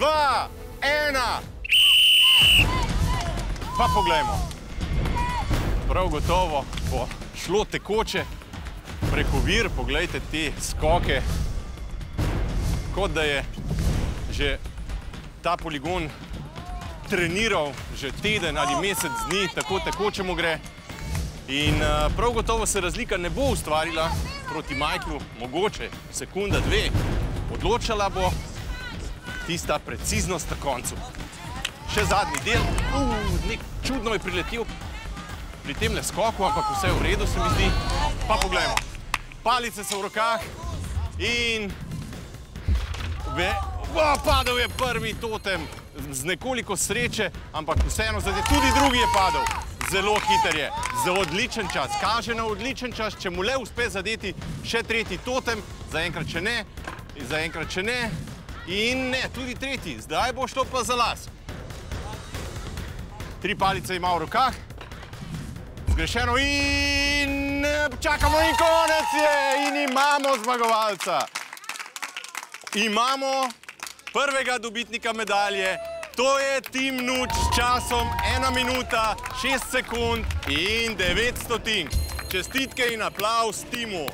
dva, ena. Pa poglejmo. Prav gotovo bo šlo tekoče preko vir. Poglejte te skoke. Kot da je že ta poligon treniral že teden ali mesec dni, tako tekoče mu gre. In uh, prav gotovo se razlika ne bo ustvarila proti Majklu, mogoče sekunda, dve. Odločala bo tista preciznost na koncu. Še zadnji del, uh, nek čudno je priletel pri tem le skoku, ampak vse je v redu, se mi zdi. Pa poglejmo. Palice so v rokah in ve, o, padel je prvi totem z nekoliko sreče, ampak vseeno zdaj tudi drugi je padel. Zelo hiter je, za odličen čas, kaže na odličen čas, če mu le uspe zadeti še tretji totem, zaenkrat še ne, zaenkrat še ne in ne, tudi tretji, zdaj bo šlo pa za las. Tri palice ima v rokah, zgrešeno in čakamo in konec je in imamo zmagovalca. Imamo prvega dobitnika medalje, to je Tim Nuč s časom 1 minuta, 6 sekund in 9 stotink. Čestitke in aplaus Timu.